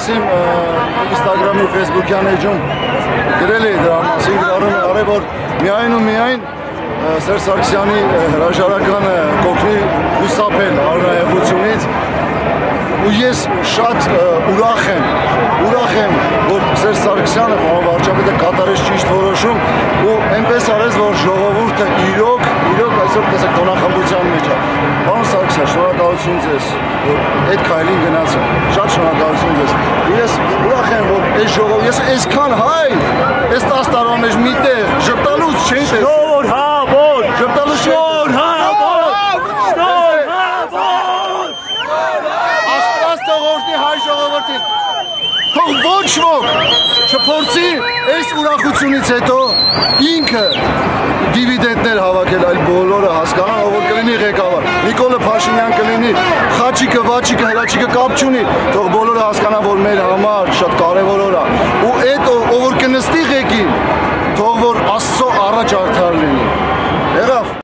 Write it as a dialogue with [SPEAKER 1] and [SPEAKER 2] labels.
[SPEAKER 1] Ես իմ Instagram-ի, Facebook-յան էջում գրել էի դրա մասին, գրառում արել որ միայն ու միայն Սերժ Սարգսյանի հրաժարականը կօգնի հուսափել հանրահեղությունից ու ես շատ ուրախ եմ, ուրախ եմ, որ Սերժ Սարգսյանը վարչապետը կատարեց ճիշտ որոշում ու այնպես արեց, որ ժողովուրդը իրոք, իրոք այսօր տեսեք տոնախմբության մեջ է։ Պարոն Սարգսյան, շնորհակալություն ձեզ, որ այդ քայլին գնացը։ Շատ շնորհակալություն ձեզ։ Ես ուրախ եմ, որ այս ժողով, ես այսքան հայ, այս 10 տարվա մեջ միտեղ ժպտալուց չէի տեսել։
[SPEAKER 2] Շոր հավոտ,
[SPEAKER 1] Ժպտալուց
[SPEAKER 2] շոր հավոտ, շոր հավոտ։
[SPEAKER 1] Աստված թող օրհնի հայ ժողովրդին։ Թող ոչ ոք չփորձի այս ուրախությունից հետո ինքը դիվիդենտներ հավաքել, այլ բոլորը Փաշինյան կլինի, Խաչիկը, Վաչիկը, Հրաչիկը կապ չունի, թող բոլորը հասկանան, որ մեր համար շատ կարևոր օր է։ Ու այդ ով որ կնստի ղեկին, թող որ Աստծո առաջ արդար լինի։ Եղավ